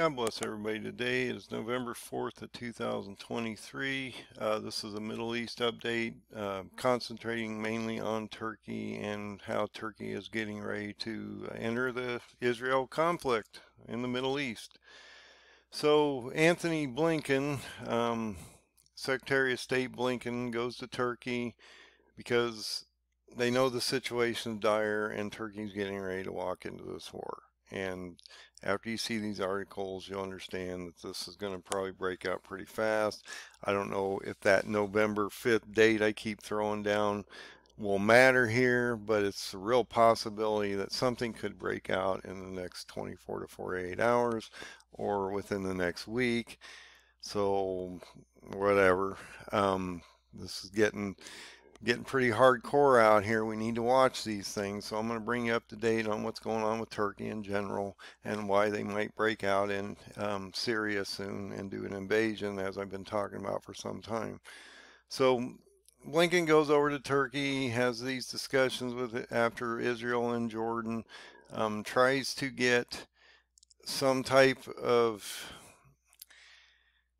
God bless everybody. Today is November 4th of 2023. Uh, this is a Middle East update, uh, concentrating mainly on Turkey and how Turkey is getting ready to enter the Israel conflict in the Middle East. So Antony Blinken, um, Secretary of State Blinken, goes to Turkey because they know the situation is dire and Turkey's getting ready to walk into this war. And after you see these articles, you'll understand that this is going to probably break out pretty fast. I don't know if that November 5th date I keep throwing down will matter here, but it's a real possibility that something could break out in the next 24 to 48 hours or within the next week. So, whatever. Um, this is getting getting pretty hardcore out here. We need to watch these things. So I'm going to bring you up to date on what's going on with Turkey in general and why they might break out in um, Syria soon and do an invasion, as I've been talking about for some time. So Blinken goes over to Turkey, has these discussions with it after Israel and Jordan, um, tries to get some type of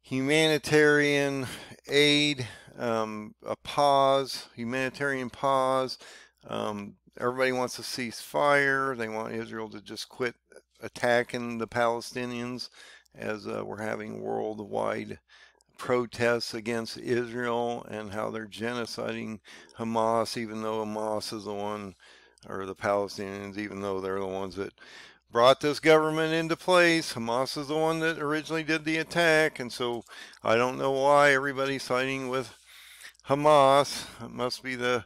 humanitarian aid um, a pause, humanitarian pause. Um, everybody wants a ceasefire. They want Israel to just quit attacking the Palestinians as uh, we're having worldwide protests against Israel and how they're genociding Hamas, even though Hamas is the one, or the Palestinians, even though they're the ones that brought this government into place. Hamas is the one that originally did the attack, and so I don't know why everybody's siding with Hamas. It must be the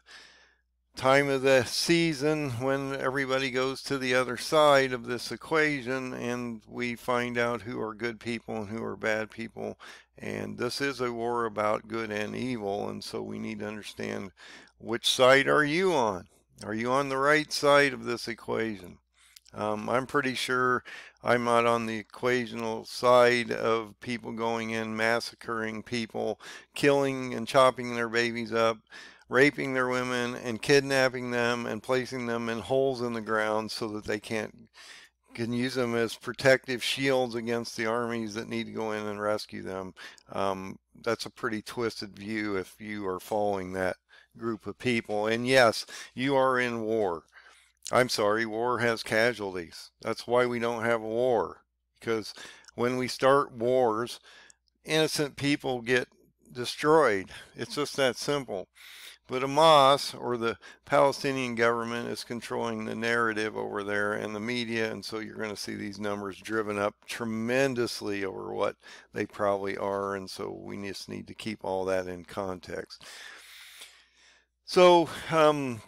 time of the season when everybody goes to the other side of this equation and we find out who are good people and who are bad people. And this is a war about good and evil. And so we need to understand which side are you on? Are you on the right side of this equation? Um, I'm pretty sure I'm not on the equational side of people going in, massacring people, killing and chopping their babies up, raping their women, and kidnapping them and placing them in holes in the ground so that they can't can use them as protective shields against the armies that need to go in and rescue them. Um, that's a pretty twisted view if you are following that group of people. And yes, you are in war. I'm sorry, war has casualties. That's why we don't have a war. Because when we start wars, innocent people get destroyed. It's just that simple. But Hamas, or the Palestinian government, is controlling the narrative over there and the media, and so you're going to see these numbers driven up tremendously over what they probably are, and so we just need to keep all that in context. So, um,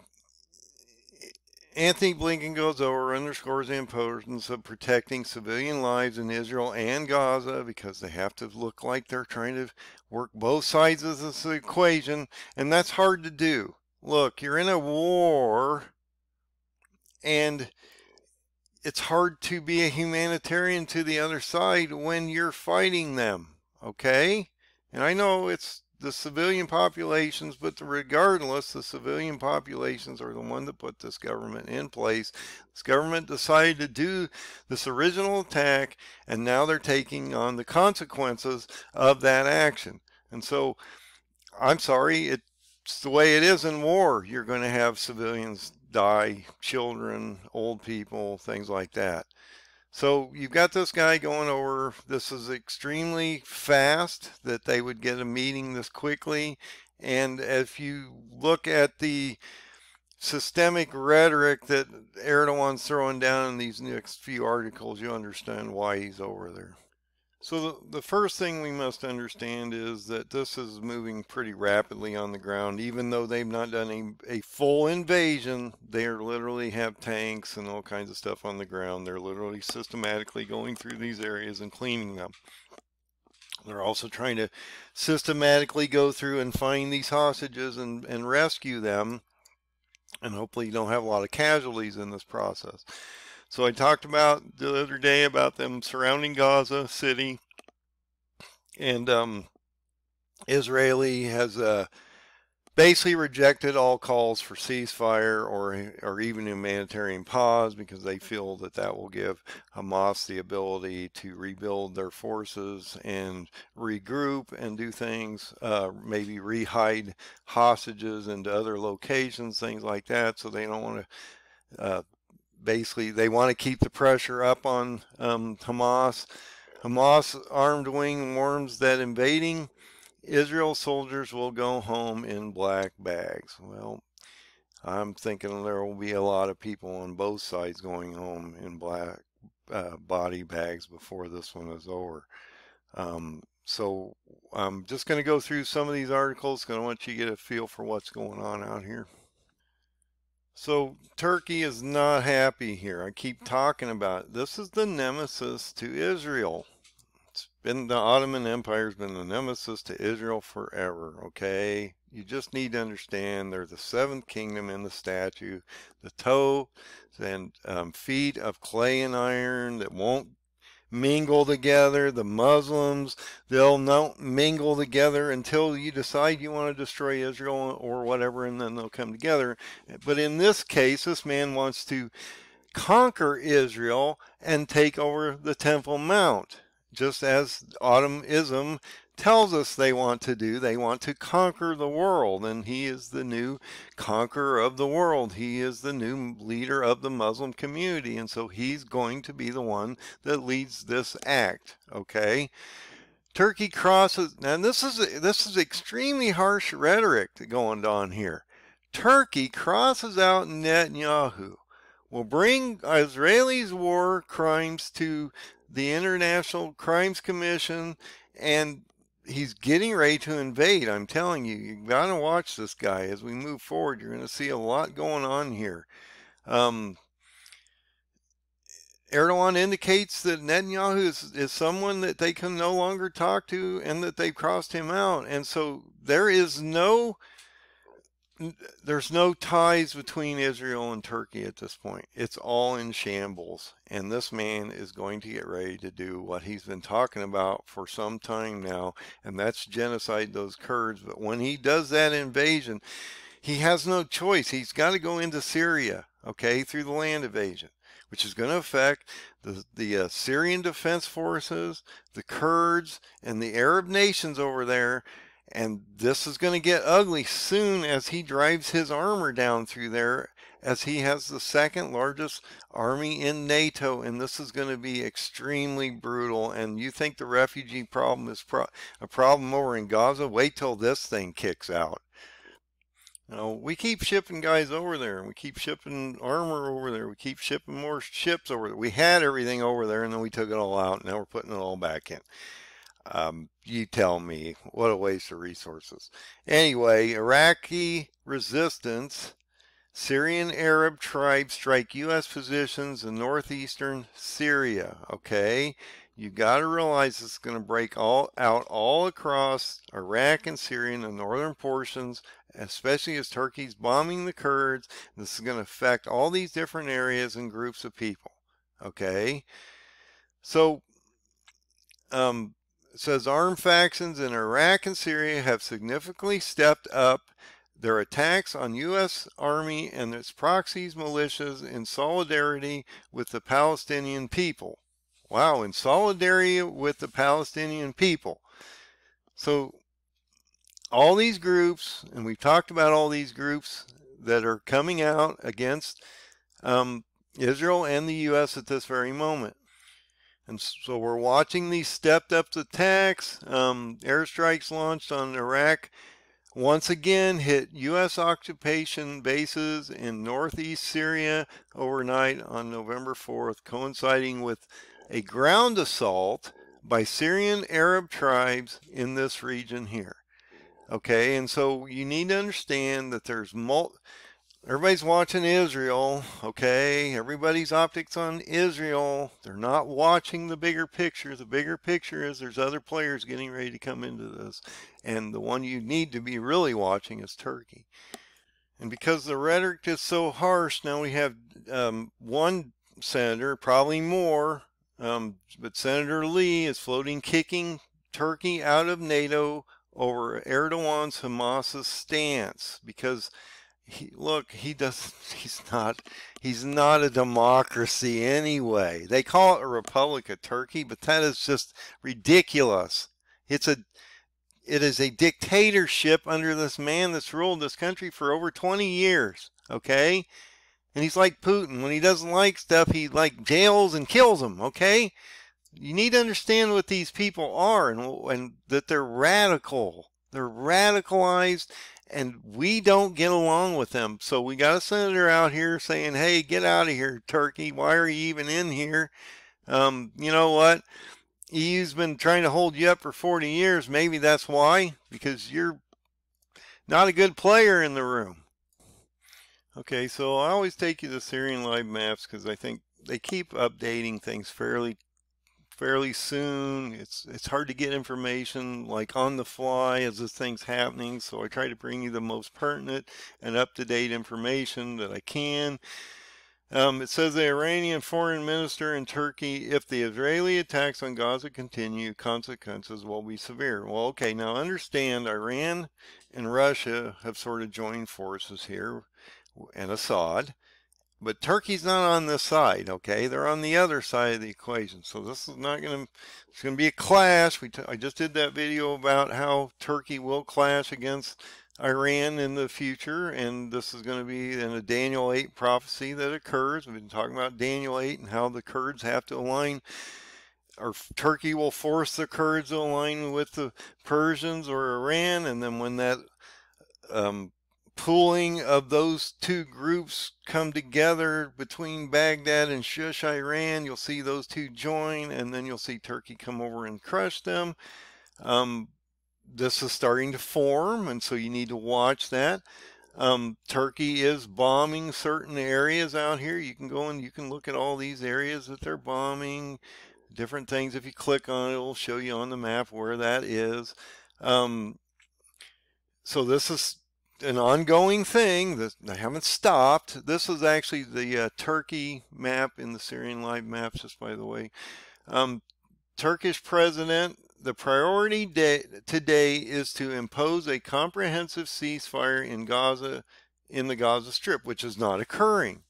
Antony Blinken goes over, underscores the importance of protecting civilian lives in Israel and Gaza because they have to look like they're trying to work both sides of this equation, and that's hard to do. Look, you're in a war, and it's hard to be a humanitarian to the other side when you're fighting them, okay? And I know it's the civilian populations, but regardless, the civilian populations are the one that put this government in place. This government decided to do this original attack, and now they're taking on the consequences of that action. And so, I'm sorry, it's the way it is in war. You're going to have civilians die, children, old people, things like that. So you've got this guy going over, this is extremely fast that they would get a meeting this quickly. And if you look at the systemic rhetoric that Erdogan's throwing down in these next few articles, you understand why he's over there. So the, the first thing we must understand is that this is moving pretty rapidly on the ground. Even though they've not done a, a full invasion, they literally have tanks and all kinds of stuff on the ground. They're literally systematically going through these areas and cleaning them. They're also trying to systematically go through and find these hostages and, and rescue them. And hopefully you don't have a lot of casualties in this process. So I talked about the other day about them surrounding Gaza City, and um, Israeli has uh, basically rejected all calls for ceasefire or or even humanitarian pause because they feel that that will give Hamas the ability to rebuild their forces and regroup and do things, uh, maybe rehide hostages into other locations, things like that. So they don't want to. Uh, basically, they want to keep the pressure up on um, Hamas. Hamas armed wing warns that invading Israel soldiers will go home in black bags. Well, I'm thinking there will be a lot of people on both sides going home in black uh, body bags before this one is over. Um, so I'm just going to go through some of these articles. Going to want you get a feel for what's going on out here. So Turkey is not happy here. I keep talking about it. This is the nemesis to Israel It's been the Ottoman Empire's been the nemesis to Israel forever, okay? You just need to understand they're the seventh kingdom in the statue, the toe and um, feet of clay and iron that won't mingle together. The Muslims, they'll not mingle together until you decide you want to destroy Israel or whatever, and then they'll come together. But in this case, this man wants to conquer Israel and take over the Temple Mount just as Ottomanism tells us they want to do. They want to conquer the world, and he is the new conqueror of the world. He is the new leader of the Muslim community, and so he's going to be the one that leads this act. Okay. Turkey crosses, and this is this is extremely harsh rhetoric going on here. Turkey crosses out Netanyahu will bring Israelis' war crimes to the International Crimes Commission, and he's getting ready to invade. I'm telling you, you got to watch this guy as we move forward. You're going to see a lot going on here. Um, Erdogan indicates that Netanyahu is, is someone that they can no longer talk to and that they've crossed him out. And so there is no there's no ties between Israel and Turkey at this point. It's all in shambles. And this man is going to get ready to do what he's been talking about for some time now, and that's genocide those Kurds. But when he does that invasion, he has no choice. He's got to go into Syria, okay, through the land invasion, which is going to affect the, the uh, Syrian defense forces, the Kurds, and the Arab nations over there and this is going to get ugly soon as he drives his armor down through there, as he has the second largest army in NATO. And this is going to be extremely brutal. And you think the refugee problem is pro a problem over in Gaza? Wait till this thing kicks out. You know, we keep shipping guys over there, and we keep shipping armor over there. We keep shipping more ships over there. We had everything over there, and then we took it all out, and now we're putting it all back in. Um, you tell me. What a waste of resources. Anyway, Iraqi resistance. Syrian Arab tribes strike U.S. positions in northeastern Syria. Okay, you got to realize it's going to break all out all across Iraq and Syria in the northern portions, especially as Turkey's bombing the Kurds. This is going to affect all these different areas and groups of people. Okay, so um, it says armed factions in Iraq and Syria have significantly stepped up their attacks on U.S. Army and its proxies militias in solidarity with the Palestinian people. Wow, in solidarity with the Palestinian people. So all these groups, and we've talked about all these groups that are coming out against um, Israel and the U.S. at this very moment. And so we're watching these stepped up attacks. Um, airstrikes launched on Iraq once again hit U.S. occupation bases in northeast Syria overnight on November 4th, coinciding with a ground assault by Syrian Arab tribes in this region here. Okay, and so you need to understand that there's multiple everybody's watching Israel, okay? Everybody's optics on Israel. They're not watching the bigger picture. The bigger picture is there's other players getting ready to come into this. And the one you need to be really watching is Turkey. And because the rhetoric is so harsh, now we have um, one senator, probably more, um, but Senator Lee is floating kicking Turkey out of NATO over Erdogan's Hamas's stance because he look he does he's not he's not a democracy anyway. They call it a republic of turkey but that is just ridiculous. It's a it is a dictatorship under this man that's ruled this country for over 20 years okay? And he's like putin. When he doesn't like stuff he like jails and kills them okay? You need to understand what these people are and, and that they're radical. They're radicalized and we don't get along with them. So we got a senator out here saying, hey, get out of here, Turkey. Why are you even in here? Um, you know what? EU's been trying to hold you up for 40 years. Maybe that's why, because you're not a good player in the room. Okay, so I always take you to Syrian Live Maps because I think they keep updating things fairly fairly soon. It's it's hard to get information like on the fly as this thing's happening, so I try to bring you the most pertinent and up-to-date information that I can. Um, it says the Iranian foreign minister in Turkey, if the Israeli attacks on Gaza continue, consequences will be severe. Well, okay, now understand Iran and Russia have sort of joined forces here and Assad. But Turkey's not on this side, okay? They're on the other side of the equation. So this is not going to, it's going to be a clash. We I just did that video about how Turkey will clash against Iran in the future. And this is going to be in a Daniel 8 prophecy that occurs. We've been talking about Daniel 8 and how the Kurds have to align or Turkey will force the Kurds to align with the Persians or Iran. And then when that um, pooling of those two groups come together between Baghdad and Shush, Iran. You'll see those two join, and then you'll see Turkey come over and crush them. Um, this is starting to form, and so you need to watch that. Um, Turkey is bombing certain areas out here. You can go and you can look at all these areas that they're bombing, different things. If you click on it, it'll show you on the map where that is. Um, so this is an ongoing thing that they haven't stopped. This is actually the uh, Turkey map in the Syrian Live maps, just by the way. Um, Turkish president, the priority day, today is to impose a comprehensive ceasefire in Gaza, in the Gaza Strip, which is not occurring.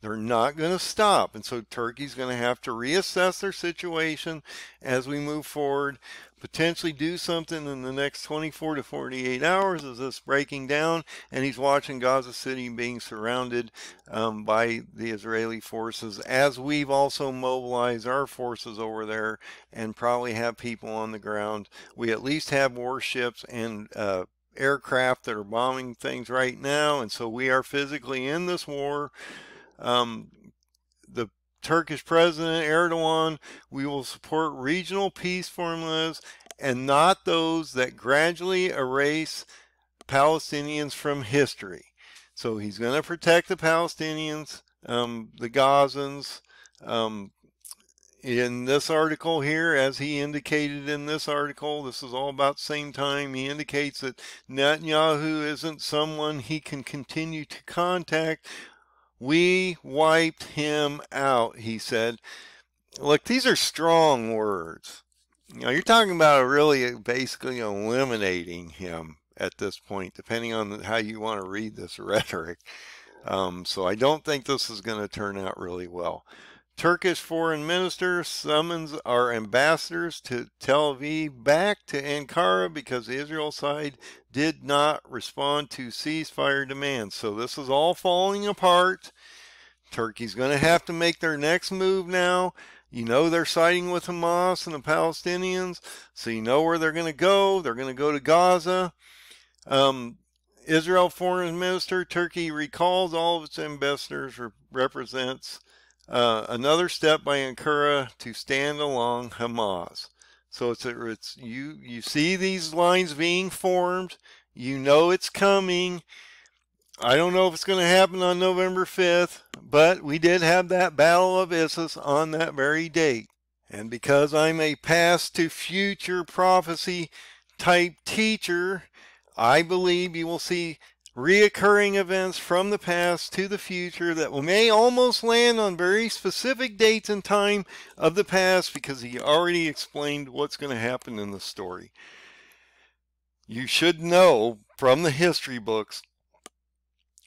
They're not going to stop. And so Turkey's going to have to reassess their situation as we move forward, potentially do something in the next 24 to 48 hours as this breaking down. And he's watching Gaza City being surrounded um, by the Israeli forces as we've also mobilized our forces over there and probably have people on the ground. We at least have warships and uh, aircraft that are bombing things right now. And so we are physically in this war. Um, the Turkish President Erdogan, we will support regional peace formulas and not those that gradually erase Palestinians from history. So he's going to protect the Palestinians, um, the Gazans. Um, in this article here, as he indicated in this article, this is all about the same time. He indicates that Netanyahu isn't someone he can continue to contact we wiped him out, he said. Look, these are strong words. You know, you're talking about really basically eliminating him at this point, depending on how you want to read this rhetoric. Um, so I don't think this is going to turn out really well. Turkish foreign minister summons our ambassadors to Tel Aviv back to Ankara because the Israel side did not respond to ceasefire demands. So this is all falling apart. Turkey's going to have to make their next move now. You know they're siding with Hamas and the Palestinians, so you know where they're going to go. They're going to go to Gaza. Um, Israel foreign minister Turkey recalls all of its ambassadors or represents uh, another step by Ankara to stand along Hamas. So it's, it's you you see these lines being formed. You know it's coming. I don't know if it's going to happen on November 5th, but we did have that Battle of Issus on that very date. And because I'm a past to future prophecy type teacher, I believe you will see reoccurring events from the past to the future that may almost land on very specific dates and time of the past because he already explained what's going to happen in the story. you should know from the history books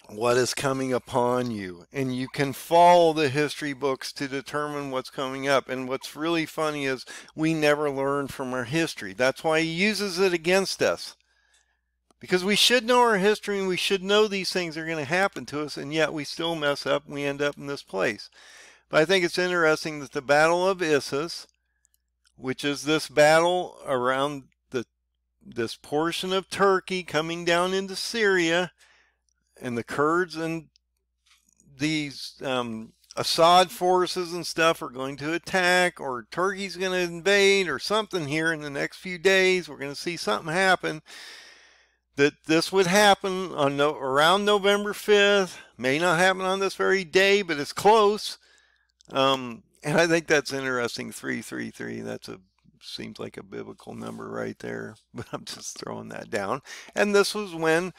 what is coming upon you. And you can follow the history books to determine what's coming up. And what's really funny is we never learn from our history. That's why he uses it against us. Because we should know our history and we should know these things are going to happen to us, and yet we still mess up and we end up in this place. But I think it's interesting that the Battle of Issus, which is this battle around the this portion of Turkey coming down into Syria, and the Kurds and these um, Assad forces and stuff are going to attack, or Turkey's going to invade, or something here in the next few days. We're going to see something happen. That this would happen on no, around November 5th. May not happen on this very day, but it's close. Um, and I think that's interesting. 333. That's a seems like a biblical number right there, but I'm just throwing that down. And this was when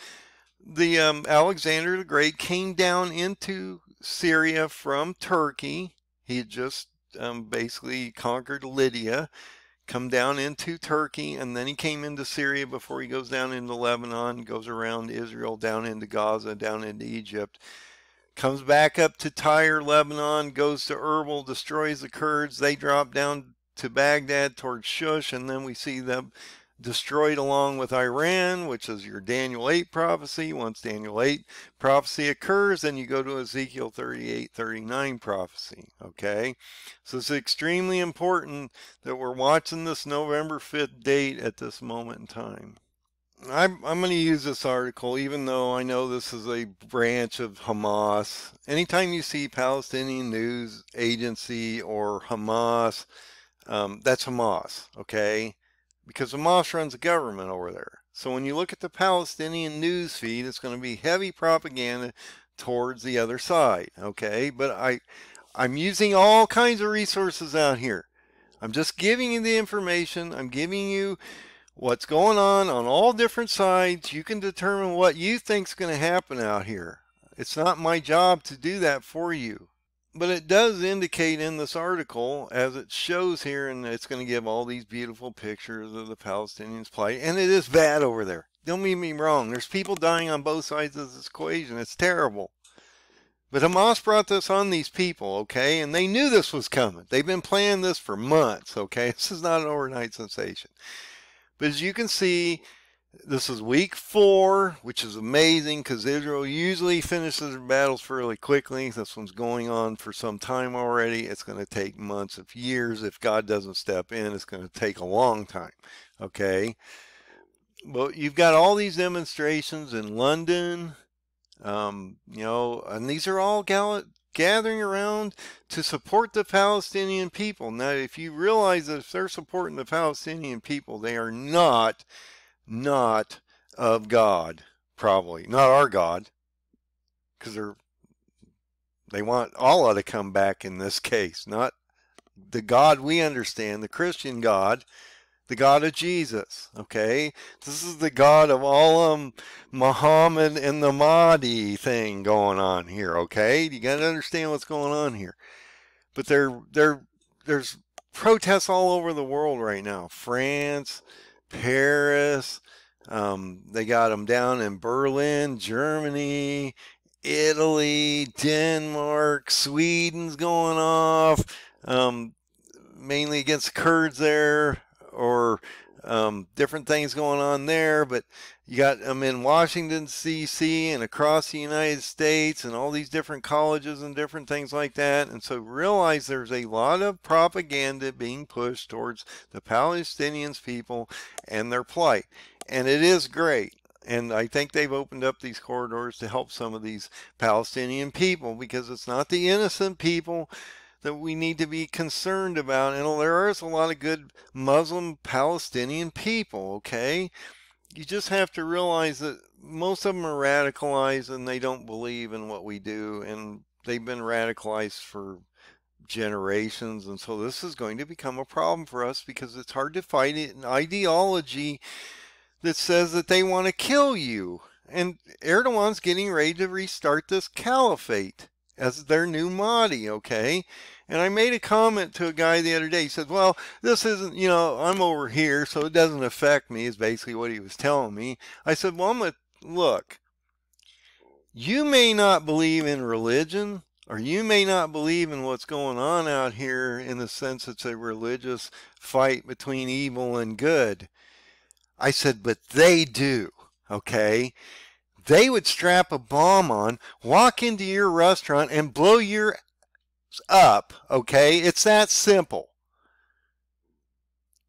the um, Alexander the Great came down into Syria from Turkey. He had just um, basically conquered Lydia, come down into Turkey, and then he came into Syria before he goes down into Lebanon, goes around Israel, down into Gaza, down into Egypt, comes back up to Tyre, Lebanon, goes to Erbil, destroys the Kurds. They drop down to Baghdad towards Shush, and then we see them destroyed along with Iran, which is your Daniel 8 prophecy. Once Daniel 8 prophecy occurs, then you go to Ezekiel 38, 39 prophecy. Okay? So it's extremely important that we're watching this November 5th date at this moment in time. I'm, I'm going to use this article, even though I know this is a branch of Hamas. Anytime you see Palestinian News Agency or Hamas, um, that's Hamas, okay? Because Hamas runs the government over there. So when you look at the Palestinian news feed, it's going to be heavy propaganda towards the other side. Okay, but I, I'm using all kinds of resources out here. I'm just giving you the information. I'm giving you what's going on on all different sides. You can determine what you think is going to happen out here. It's not my job to do that for you but it does indicate in this article, as it shows here, and it's going to give all these beautiful pictures of the Palestinians' plight, and it is bad over there. Don't mean me wrong. There's people dying on both sides of this equation. It's terrible. But Hamas brought this on these people, okay? And they knew this was coming. They've been planning this for months, okay? This is not an overnight sensation. But as you can see, this is week four, which is amazing because Israel usually finishes their battles fairly quickly. This one's going on for some time already. It's going to take months of years. If God doesn't step in, it's going to take a long time. Okay. But you've got all these demonstrations in London, um, you know, and these are all gathering around to support the Palestinian people. Now, if you realize that if they're supporting the Palestinian people, they are not not of God, probably not our God, because they're they want Allah to come back in this case, not the God we understand, the Christian God, the God of Jesus. Okay, this is the God of all um Muhammad and the Mahdi thing going on here. Okay, you got to understand what's going on here. But there, there, there's protests all over the world right now. France, Paris. Um, they got them down in Berlin, Germany, Italy, Denmark, Sweden's going off, um, mainly against Kurds there, um, different things going on there. But you got them in Washington, D.C., and across the United States, and all these different colleges and different things like that. And so realize there's a lot of propaganda being pushed towards the Palestinians people and their plight. And it is great. And I think they've opened up these corridors to help some of these Palestinian people because it's not the innocent people that we need to be concerned about. And there is a lot of good Muslim Palestinian people, okay? You just have to realize that most of them are radicalized and they don't believe in what we do. And they've been radicalized for generations. And so this is going to become a problem for us because it's hard to fight an ideology that says that they want to kill you. And Erdogan's getting ready to restart this caliphate as their new Mahdi, okay? And I made a comment to a guy the other day. He said, Well, this isn't, you know, I'm over here, so it doesn't affect me, is basically what he was telling me. I said, Well, I'm look. You may not believe in religion, or you may not believe in what's going on out here in the sense it's a religious fight between evil and good. I said, but they do, okay? They would strap a bomb on, walk into your restaurant, and blow your up, okay? It's that simple.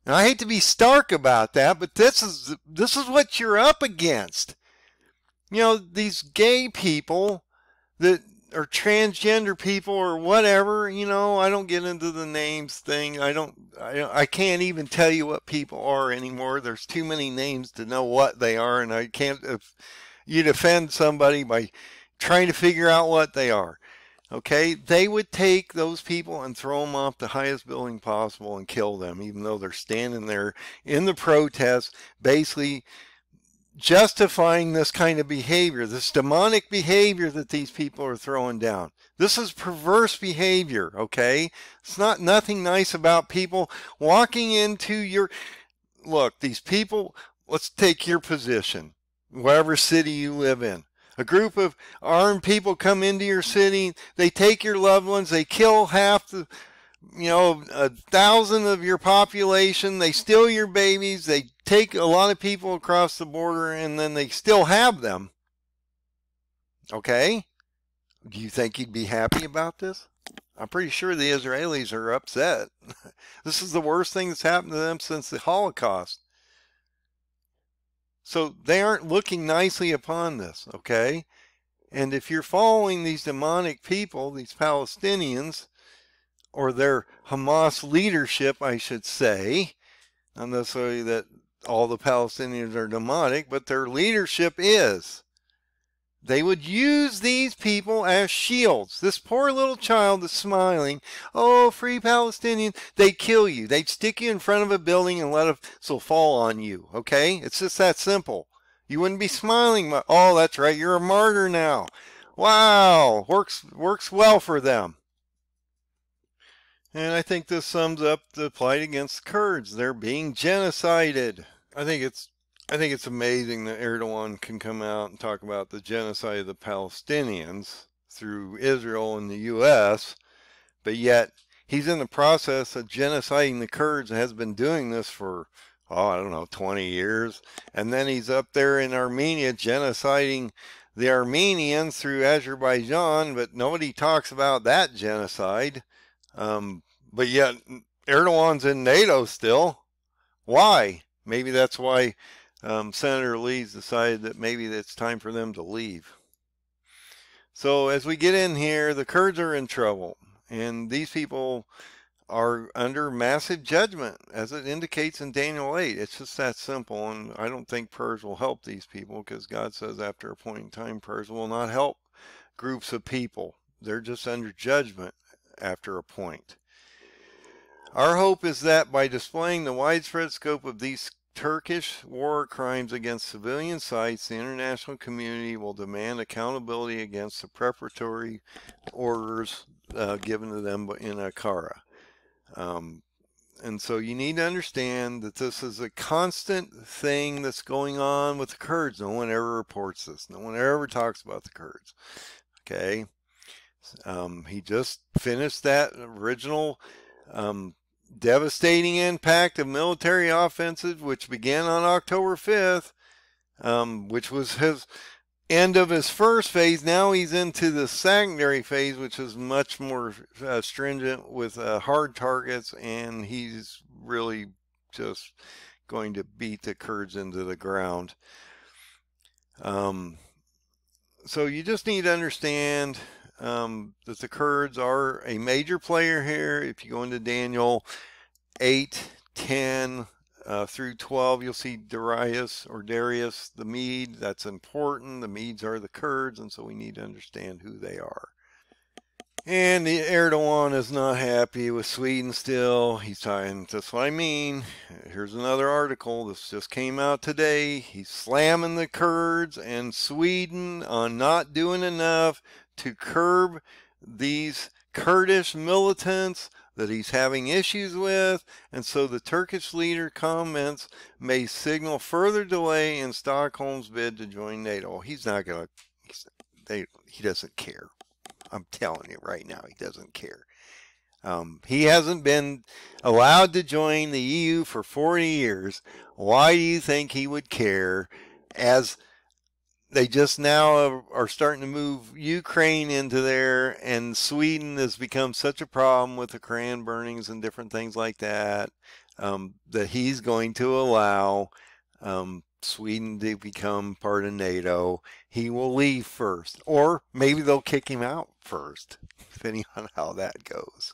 Now, I hate to be stark about that, but this is this is what you're up against. You know, these gay people that or transgender people or whatever you know i don't get into the names thing i don't I, I can't even tell you what people are anymore there's too many names to know what they are and i can't if you defend somebody by trying to figure out what they are okay they would take those people and throw them off the highest building possible and kill them even though they're standing there in the protest basically justifying this kind of behavior, this demonic behavior that these people are throwing down. This is perverse behavior, okay? It's not nothing nice about people walking into your look, these people, let's take your position, whatever city you live in. A group of armed people come into your city, they take your loved ones, they kill half the you know, a thousand of your population, they steal your babies, they take a lot of people across the border, and then they still have them. Okay? Do you think you'd be happy about this? I'm pretty sure the Israelis are upset. this is the worst thing that's happened to them since the Holocaust. So they aren't looking nicely upon this, okay? And if you're following these demonic people, these Palestinians, or their Hamas leadership, I should say, not necessarily that all the Palestinians are demonic, but their leadership is. They would use these people as shields. This poor little child is smiling. Oh, free Palestinian. They kill you. They'd stick you in front of a building and let a missile fall on you. Okay? It's just that simple. You wouldn't be smiling. Oh, that's right. You're a martyr now. Wow. Works, works well for them. And I think this sums up the plight against Kurds. They're being genocided. I think it's I think it's amazing that Erdogan can come out and talk about the genocide of the Palestinians through Israel and the US, but yet he's in the process of genociding the Kurds and has been doing this for oh, I don't know, 20 years. And then he's up there in Armenia genociding the Armenians through Azerbaijan, but nobody talks about that genocide. Um, but yet Erdogan's in NATO still. Why? Maybe that's why um, Senator Lee's decided that maybe it's time for them to leave. So as we get in here, the Kurds are in trouble, and these people are under massive judgment, as it indicates in Daniel 8. It's just that simple, and I don't think prayers will help these people because God says after a point in time, prayers will not help groups of people. They're just under judgment after a point. Our hope is that by displaying the widespread scope of these Turkish war crimes against civilian sites, the international community will demand accountability against the preparatory orders uh, given to them in Ankara. Um, and so you need to understand that this is a constant thing that's going on with the Kurds. No one ever reports this. No one ever talks about the Kurds. Okay. Um, he just finished that original um, devastating impact of military offensive, which began on October 5th, um, which was his end of his first phase. Now he's into the secondary phase, which is much more uh, stringent with uh, hard targets, and he's really just going to beat the Kurds into the ground. Um, so you just need to understand um, that the Kurds are a major player here. If you go into Daniel 8, 10 uh, through 12, you'll see Darius or Darius the Mede. That's important. The Medes are the Kurds, and so we need to understand who they are. And the Erdogan is not happy with Sweden still. He's talking, that's what I mean. Here's another article. This just came out today. He's slamming the Kurds and Sweden on not doing enough to curb these Kurdish militants that he's having issues with, and so the Turkish leader comments may signal further delay in Stockholm's bid to join NATO. He's not going to, he doesn't care. I'm telling you right now, he doesn't care. Um, he hasn't been allowed to join the EU for 40 years. Why do you think he would care as they just now are starting to move Ukraine into there, and Sweden has become such a problem with the Koran burnings and different things like that um, that he's going to allow um, Sweden to become part of NATO. He will leave first, or maybe they'll kick him out first, depending on how that goes.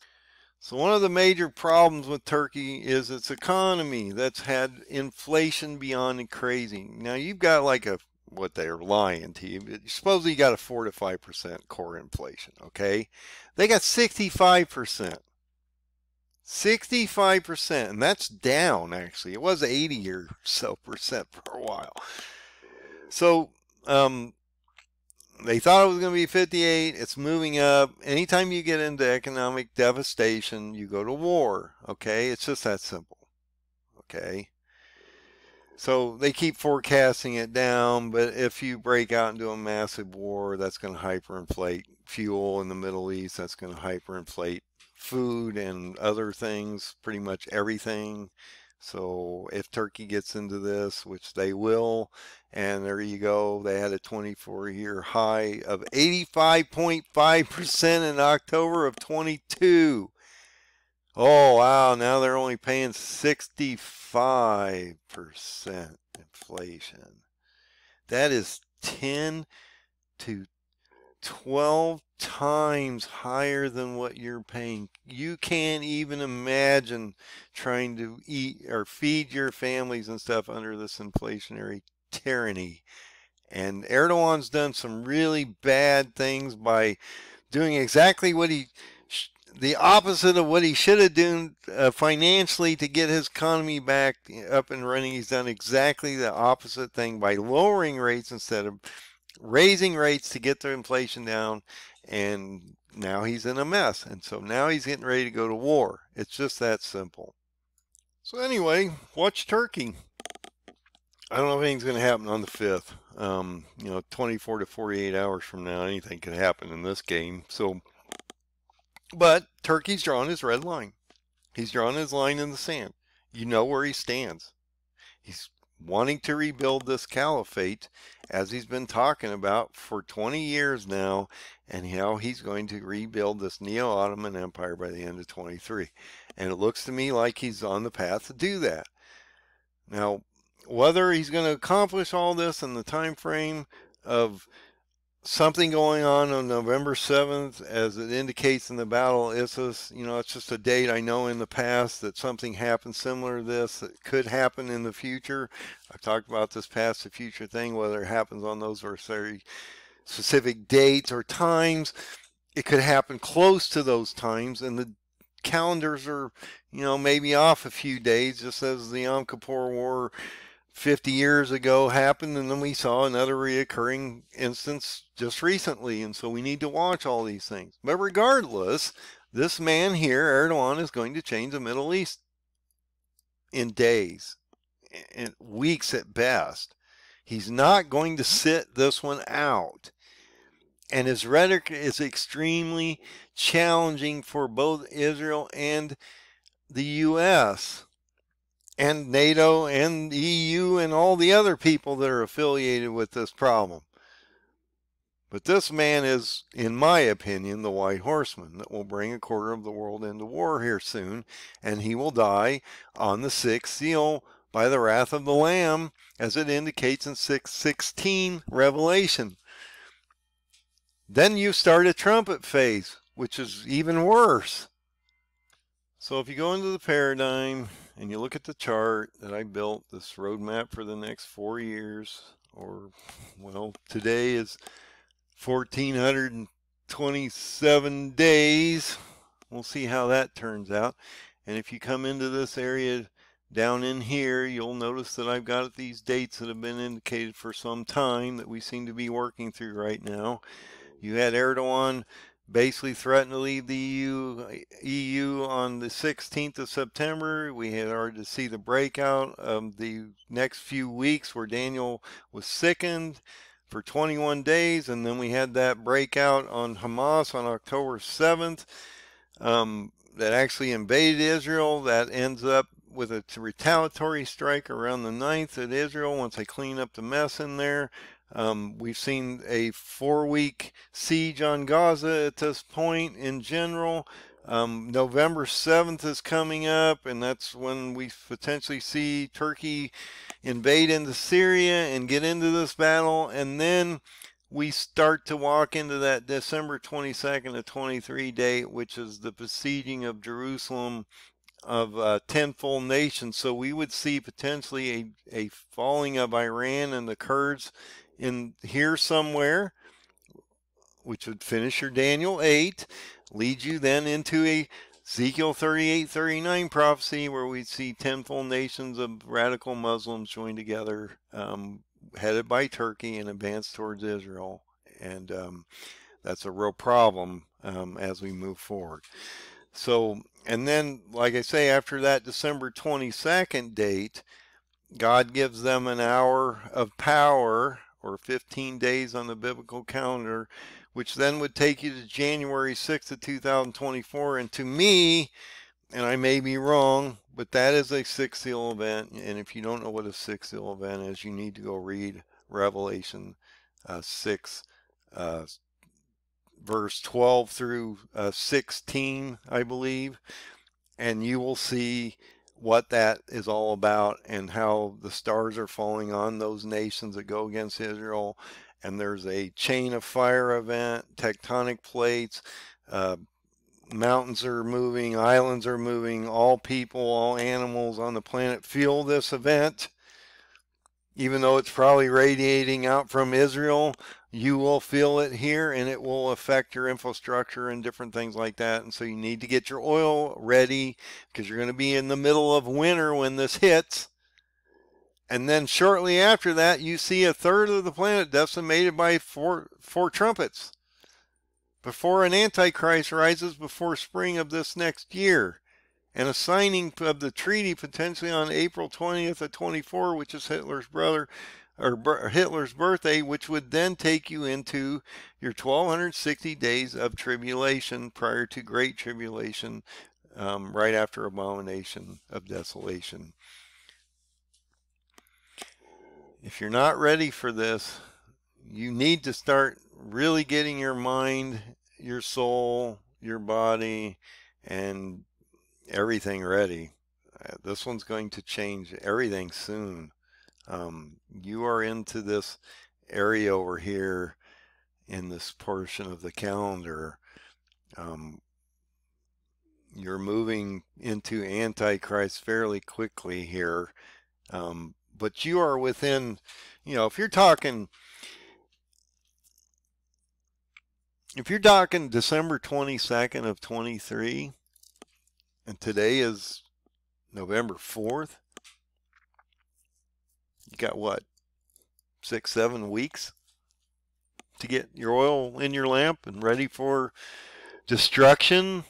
So one of the major problems with Turkey is its economy that's had inflation beyond crazy. Now you've got like a what they're lying to you. Supposedly you got a 4 to 5% core inflation, okay? They got 65%. 65%, and that's down actually. It was 80 or so percent for a while. So, um, they thought it was going to be 58. It's moving up. Anytime you get into economic devastation, you go to war. Okay. It's just that simple. Okay. So they keep forecasting it down, but if you break out into a massive war, that's going to hyperinflate fuel in the Middle East. That's going to hyperinflate food and other things, pretty much everything. So if Turkey gets into this, which they will, and there you go, they had a 24 year high of 85.5% in October of 22. Oh, wow. Now they're only paying 65% inflation. That is 10 to 12 times higher than what you're paying. You can't even imagine trying to eat or feed your families and stuff under this inflationary tyranny. And Erdogan's done some really bad things by doing exactly what he the opposite of what he should have done uh, financially to get his economy back up and running. He's done exactly the opposite thing by lowering rates instead of raising rates to get the inflation down. And now he's in a mess. And so now he's getting ready to go to war. It's just that simple. So, anyway, watch Turkey. I don't know if anything's going to happen on the 5th. Um, you know, 24 to 48 hours from now, anything could happen in this game. So, but Turkey's drawn his red line. He's drawn his line in the sand. You know where he stands. He's wanting to rebuild this caliphate as he's been talking about for 20 years now and how he's going to rebuild this neo-ottoman empire by the end of 23 and it looks to me like he's on the path to do that now whether he's going to accomplish all this in the time frame of something going on on November 7th, as it indicates in the Battle of Issus. You know, it's just a date I know in the past that something happened similar to this that could happen in the future. I've talked about this past to future thing, whether it happens on those or very specific dates or times. It could happen close to those times, and the calendars are, you know, maybe off a few days, just as the Yom Kippur War 50 years ago happened and then we saw another reoccurring instance just recently and so we need to watch all these things. But regardless this man here erdogan is going to change the middle east in days in weeks at best. He's not going to sit this one out. And his rhetoric is extremely challenging for both israel and the us and NATO and EU and all the other people that are affiliated with this problem. But this man is, in my opinion, the white horseman that will bring a quarter of the world into war here soon, and he will die on the sixth seal by the wrath of the Lamb, as it indicates in 616 Revelation. Then you start a trumpet phase, which is even worse. So if you go into the paradigm, and you look at the chart that I built, this roadmap for the next four years, or, well, today is 1,427 days. We'll see how that turns out. And if you come into this area down in here, you'll notice that I've got these dates that have been indicated for some time that we seem to be working through right now. You had Erdogan basically threatened to leave the EU, EU on the 16th of September. We had already to see the breakout of the next few weeks where Daniel was sickened for 21 days, and then we had that breakout on Hamas on October 7th um, that actually invaded Israel. That ends up with a retaliatory strike around the 9th at Israel once they clean up the mess in there. Um, we've seen a four week siege on Gaza at this point in general. Um, November 7th is coming up, and that's when we potentially see Turkey invade into Syria and get into this battle. And then we start to walk into that December 22nd to 23 date, which is the besieging of Jerusalem of uh, tenfold nations. So we would see potentially a, a falling of Iran and the Kurds in here somewhere, which would finish your Daniel 8, lead you then into a Ezekiel 38 39 prophecy where we see tenfold nations of radical Muslims join together, um, headed by Turkey and advance towards Israel. And um, that's a real problem um, as we move forward. So, and then, like I say, after that December 22nd date, God gives them an hour of power or 15 days on the biblical calendar, which then would take you to January 6th of 2024. And to me, and I may be wrong, but that is a six seal event. And if you don't know what a six seal event is, you need to go read Revelation uh, 6, uh, verse 12 through uh, 16, I believe. And you will see what that is all about and how the stars are falling on those nations that go against Israel. And there's a chain of fire event, tectonic plates, uh, mountains are moving, islands are moving, all people, all animals on the planet feel this event. Even though it's probably radiating out from Israel, you will feel it here and it will affect your infrastructure and different things like that. And so you need to get your oil ready because you're going to be in the middle of winter when this hits. And then shortly after that, you see a third of the planet decimated by four, four trumpets before an antichrist rises before spring of this next year and a signing of the treaty potentially on April 20th of 24, which is Hitler's brother or Hitler's birthday, which would then take you into your 1260 days of tribulation prior to Great Tribulation, um, right after Abomination of Desolation. If you're not ready for this, you need to start really getting your mind, your soul, your body, and everything ready. Uh, this one's going to change everything soon um, you are into this area over here in this portion of the calendar. Um, you're moving into Antichrist fairly quickly here. Um, but you are within, you know, if you're talking, if you're talking December 22nd of 23, and today is November 4th, you got what, six, seven weeks to get your oil in your lamp and ready for destruction.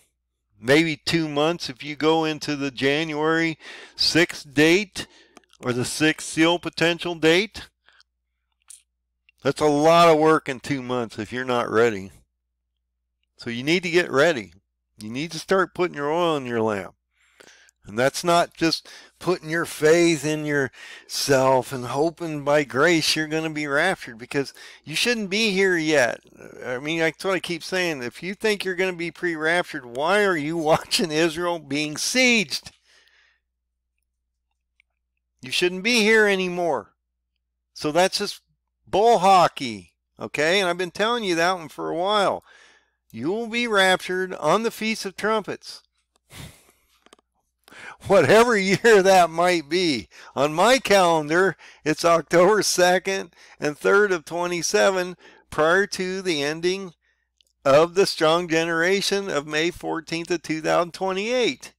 Maybe two months if you go into the January 6th date or the 6th seal potential date. That's a lot of work in two months if you're not ready. So you need to get ready. You need to start putting your oil in your lamp. And that's not just putting your faith in yourself and hoping by grace you're going to be raptured because you shouldn't be here yet. I mean, that's what I keep saying. If you think you're going to be pre raptured, why are you watching Israel being sieged? You shouldn't be here anymore. So that's just bull hockey. Okay? And I've been telling you that one for a while. You will be raptured on the Feast of Trumpets whatever year that might be. On my calendar, it's October 2nd and 3rd of 27 prior to the ending of the strong generation of May 14th of 2028.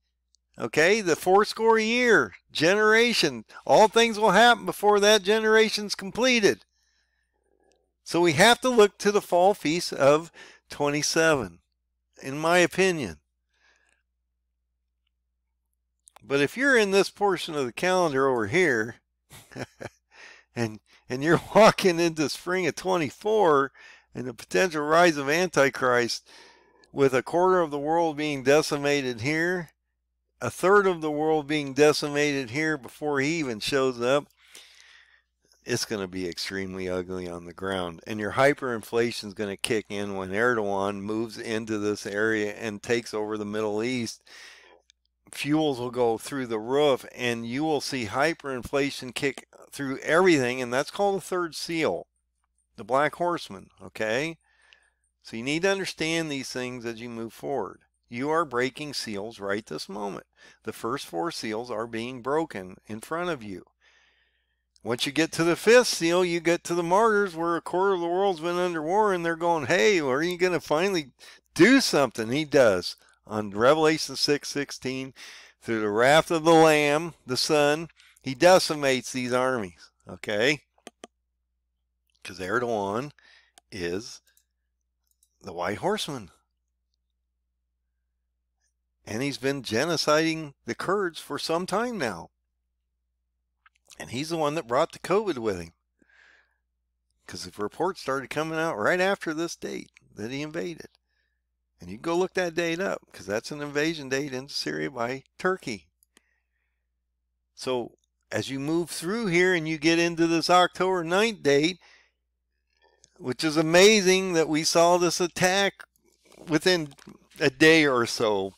Okay, the fourscore year generation. All things will happen before that generation's completed. So we have to look to the fall feast of 27. in my opinion. But if you're in this portion of the calendar over here, and and you're walking into spring of 24 and the potential rise of Antichrist with a quarter of the world being decimated here, a third of the world being decimated here before he even shows up, it's going to be extremely ugly on the ground. And your hyperinflation is going to kick in when Erdogan moves into this area and takes over the Middle East. Fuels will go through the roof, and you will see hyperinflation kick through everything, and that's called the third seal, the black horseman. Okay? So you need to understand these things as you move forward. You are breaking seals right this moment. The first four seals are being broken in front of you. Once you get to the fifth seal, you get to the martyrs where a quarter of the world's been under war and they're going, hey, are you going to finally do something? He does. On Revelation 6 16, through the wrath of the Lamb, the Son, he decimates these armies. Okay? Because Erdogan is the white horseman. And he's been genociding the Kurds for some time now. And he's the one that brought the COVID with him. Because the reports started coming out right after this date that he invaded. And you go look that date up because that's an invasion date into Syria by Turkey. So as you move through here and you get into this October 9th date, which is amazing that we saw this attack within a day or so.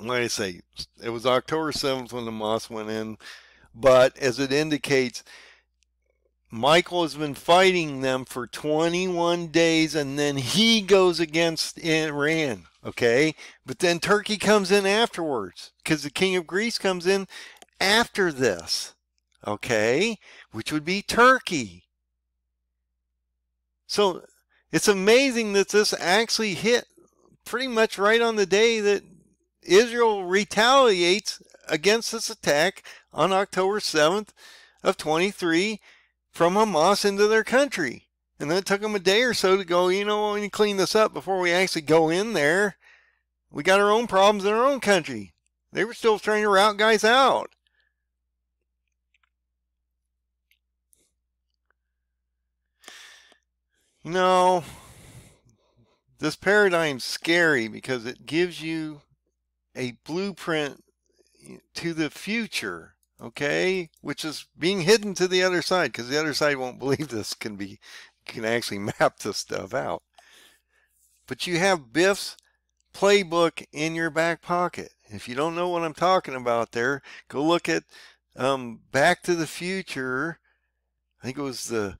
Like I say, it was October 7th when the Hamas went in but as it indicates, Michael has been fighting them for 21 days and then he goes against Iran. Okay. But then Turkey comes in afterwards because the king of Greece comes in after this. Okay. Which would be Turkey. So it's amazing that this actually hit pretty much right on the day that Israel retaliates against this attack on October 7th of 23 from Hamas into their country. And then it took them a day or so to go, you know, we need to clean this up before we actually go in there. We got our own problems in our own country. They were still trying to route guys out. Know, this paradigm's scary because it gives you a blueprint to the future okay, which is being hidden to the other side because the other side won't believe this can be can actually map this stuff out. But you have Biff's playbook in your back pocket. If you don't know what I'm talking about there, go look at um, Back to the Future. I think it was the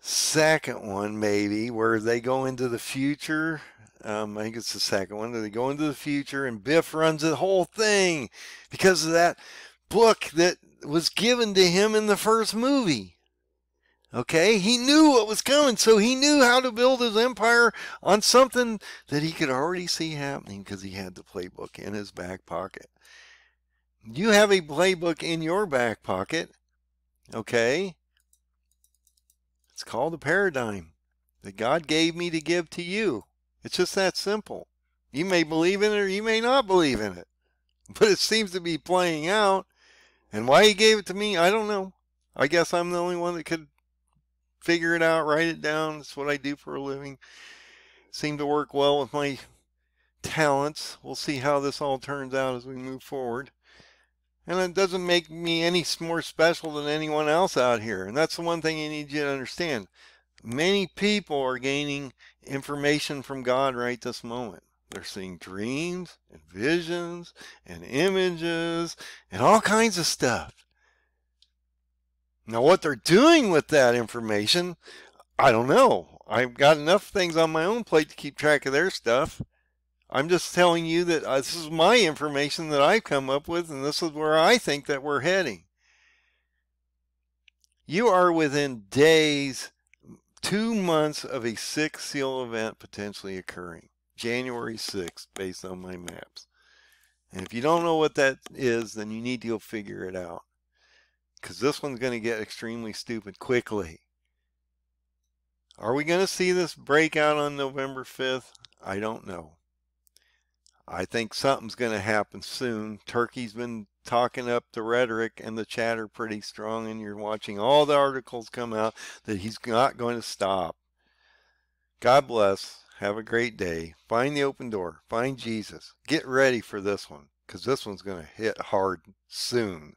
second one, maybe, where they go into the future. Um, I think it's the second one. They go into the future, and Biff runs the whole thing because of that book that was given to him in the first movie. Okay, he knew what was coming, so he knew how to build his empire on something that he could already see happening because he had the playbook in his back pocket. You have a playbook in your back pocket, okay? It's called the paradigm that God gave me to give to you. It's just that simple. You may believe in it or you may not believe in it, but it seems to be playing out and why he gave it to me, I don't know. I guess I'm the only one that could figure it out, write it down. It's what I do for a living. Seem to work well with my talents. We'll see how this all turns out as we move forward. And it doesn't make me any more special than anyone else out here. And that's the one thing you need you to understand. Many people are gaining information from God right this moment. They're seeing dreams and visions and images and all kinds of stuff. Now, what they're doing with that information, I don't know. I've got enough things on my own plate to keep track of their stuff. I'm just telling you that uh, this is my information that I've come up with, and this is where I think that we're heading. You are within days, two months of a six seal event potentially occurring. January 6th based on my maps. And if you don't know what that is, then you need to go figure it out. Because this one's going to get extremely stupid quickly. Are we going to see this breakout on November 5th? I don't know. I think something's going to happen soon. Turkey's been talking up the rhetoric and the chatter pretty strong, and you're watching all the articles come out that he's not going to stop. God bless. Have a great day. Find the open door. Find Jesus. Get ready for this one because this one's going to hit hard soon.